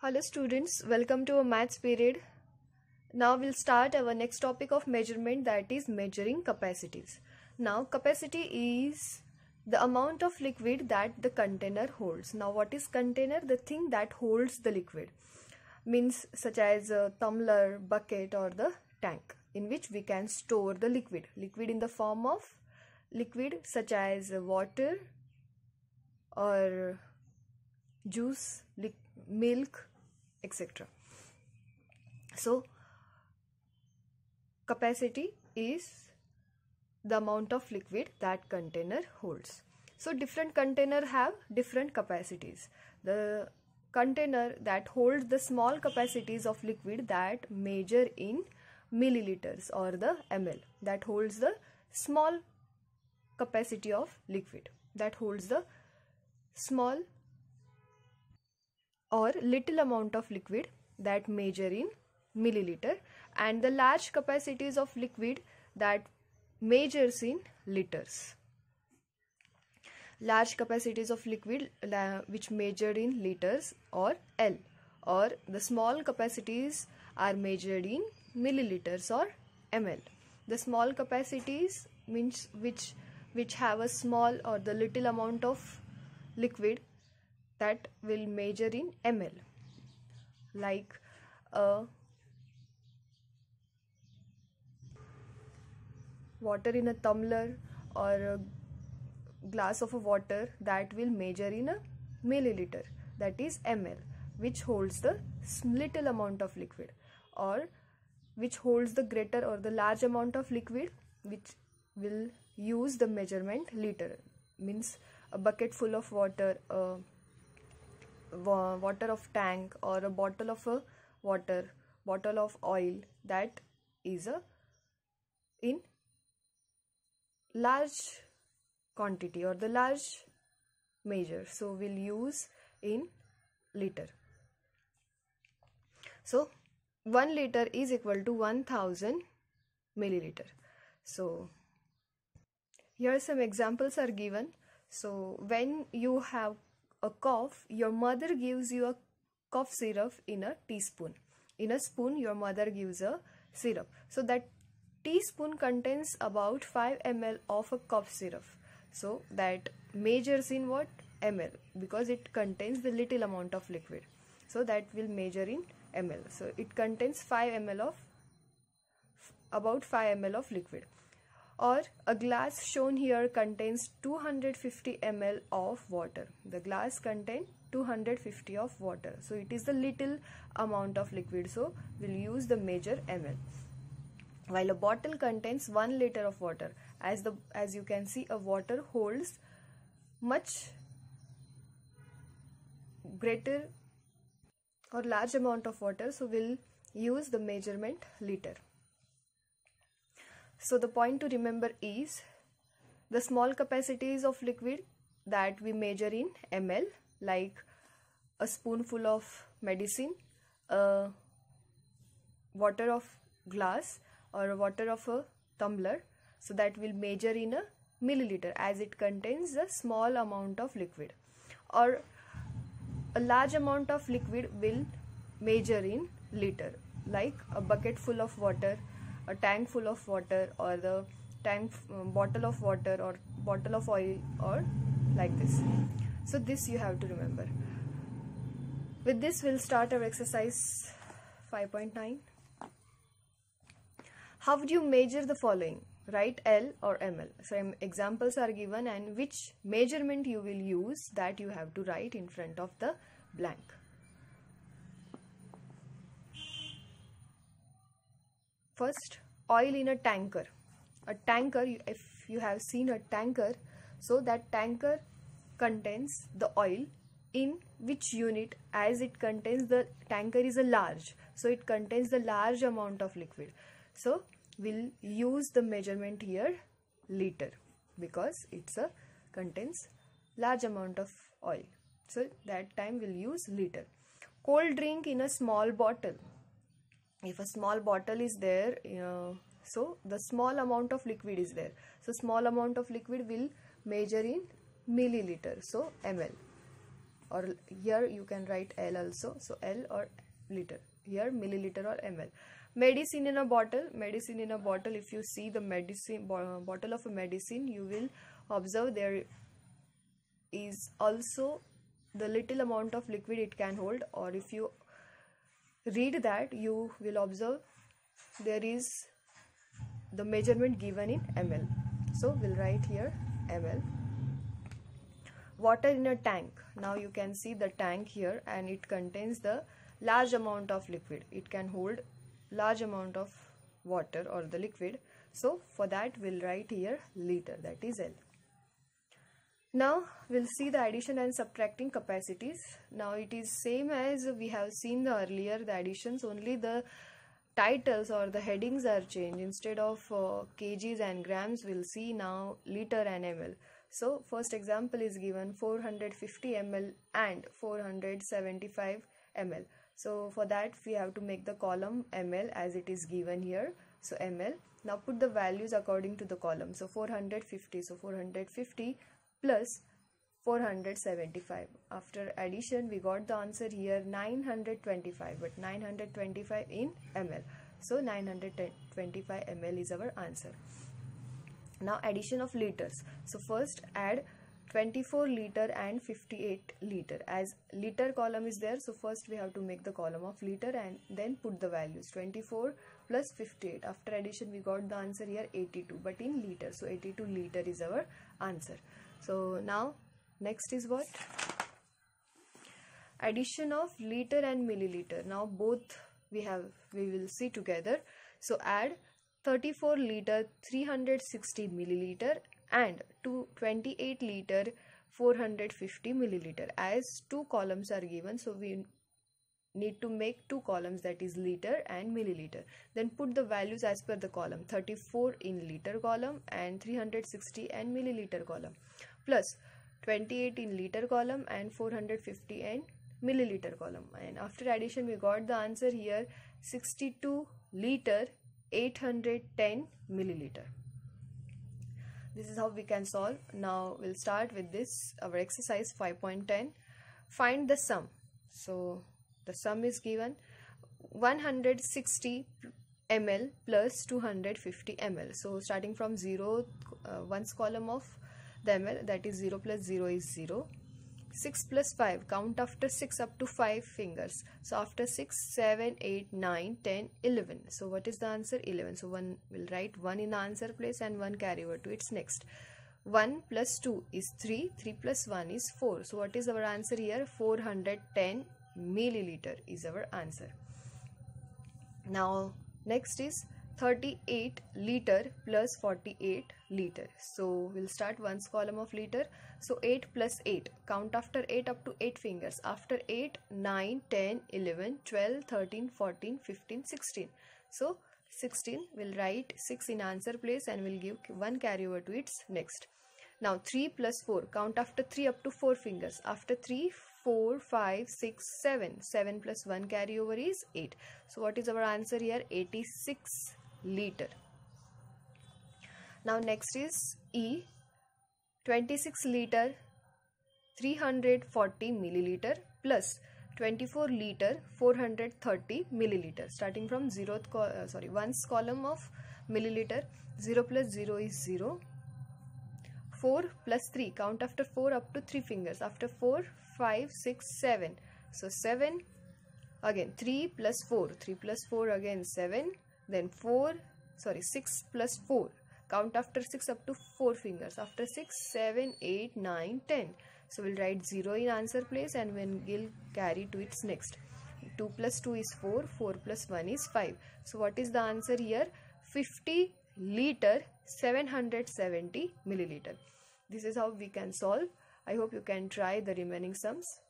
Hello students, welcome to a maths period. Now we'll start our next topic of measurement that is measuring capacities. Now capacity is the amount of liquid that the container holds. Now what is container? The thing that holds the liquid means such as a tumbler, bucket or the tank in which we can store the liquid. Liquid in the form of liquid such as water or juice, milk, etc. So, capacity is the amount of liquid that container holds. So, different container have different capacities. The container that holds the small capacities of liquid that measure in milliliters or the ml that holds the small capacity of liquid that holds the small or little amount of liquid that measure in milliliter and the large capacities of liquid that measures in liters. Large capacities of liquid which measured in liters or L or the small capacities are measured in milliliters or ml the small capacities means which which have a small or the little amount of liquid that will measure in ml like a water in a tumbler or a glass of water that will measure in a milliliter that is ml which holds the little amount of liquid or which holds the greater or the large amount of liquid which will use the measurement liter means a bucket full of water a water of tank or a bottle of a water bottle of oil that is a in large quantity or the large measure. So we'll use in liter. So 1 liter is equal to 1000 milliliter. So here some examples are given. So when you have a cough, your mother gives you a cough syrup in a teaspoon. In a spoon, your mother gives a syrup. So that teaspoon contains about 5 ml of a cough syrup. So that measures in what? ml because it contains the little amount of liquid. So that will measure in ml. So it contains 5 ml of about 5 ml of liquid or a glass shown here contains 250 ml of water. The glass contains 250 of water. So it is the little amount of liquid. So we'll use the major ml. While a bottle contains 1 liter of water. As the as you can see a water holds much greater or large amount of water. So we'll use the measurement liter. So the point to remember is the small capacities of liquid that we measure in ml like a spoonful of medicine, a water of glass or water of a tumbler so that will measure in a milliliter as it contains a small amount of liquid. Or a large amount of liquid will measure in liter like a bucket full of water a tank full of water or the tank um, bottle of water or bottle of oil or like this. So this you have to remember. With this we'll start our exercise 5.9 how would you measure the following? Write L or ml so examples are given and which measurement you will use that you have to write in front of the blank first oil in a tanker. A tanker if you have seen a tanker so that tanker contains the oil in which unit? As it contains the tanker is a large so it contains the large amount of liquid. So we'll use the measurement here liter because it's a contains large amount of oil. So that time we'll use liter. Cold drink in a small bottle if a small bottle is there uh, so the small amount of liquid is there. So small amount of liquid will measure in milliliter so ml. Or here you can write L also so L or liter. Here milliliter or ml. Medicine in a bottle medicine in a bottle if you see the medicine bottle of a medicine you will observe there is also the little amount of liquid it can hold or if you read that you will observe there is the measurement given in ml so we'll write here ml water in a tank. Now you can see the tank here and it contains the large amount of liquid. It can hold large amount of water or the liquid. So for that we'll write here liter that is L now we'll see the addition and subtracting capacities. Now it is same as we have seen the earlier the additions only the titles or the headings are changed. Instead of uh, kgs and grams we'll see now liter and ml. So first example is given 450 ml and 475 ml. So for that we have to make the column ml as it is given here. So ml. Now put the values according to the column. So 450 so 450 plus 475 after addition we got the answer here 925 but 925 in ml so 925 ml is our answer. Now addition of liters. So first add 24 liter and 58 liter. As liter column is there so first we have to make the column of liter and then put the values. 24 plus 58 after addition we got the answer here 82 but in liter so 82 liter is our answer so now next is what? Addition of liter and milliliter. Now both we have we will see together. So add 34 liter 360 milliliter and to 28 liter 450 milliliter. As two columns are given so we need to make two columns that is liter and milliliter. Then put the values as per the column 34 in liter column and 360 and milliliter column plus 28 in liter column and 450 in milliliter column. And after addition we got the answer here 62 liter 810 milliliter. This is how we can solve. Now we'll start with this our exercise 5.10 find the sum. So the sum is given 160 ml plus 250 ml so starting from 0 uh, one's column of the ml that is 0 plus 0 is 0 6 plus 5 count after 6 up to 5 fingers. So after 6 7 8 9 10 11 so what is the answer? 11 so one will write 1 in the answer place and 1 carry over to its next. 1 plus 2 is 3 3 plus 1 is 4 so what is our answer here? 410 milliliter is our answer. Now next is 38 liter plus 48 liter. So we'll start one's column of liter. So 8 plus 8 count after 8 up to 8 fingers. After 8 9 10 11 12 13 14 15 16 so 16 we'll write 6 in answer place and we'll give one carry over to its next. Now 3 plus 4 count after 3 up to 4 fingers. After 3 4, 5, 6, 7. 7 plus 1 carry over is 8. So what is our answer here? 86 liter. Now next is E 26 liter 340 milliliter plus 24 liter 430 milliliter starting from 0th uh, sorry one's column of milliliter 0 plus 0 is 0 4 plus 3 count after 4 up to 3 fingers after 4 5 6 7 so 7 again 3 plus 4 3 plus 4 again 7 then 4 sorry 6 plus 4 count after 6 up to 4 fingers. After 6 7 8 9 10 so we'll write 0 in answer place and when we'll carry to its next. 2 plus 2 is 4 4 plus 1 is 5 so what is the answer here? 50 liter 770 milliliter. This is how we can solve i hope you can try the remaining sums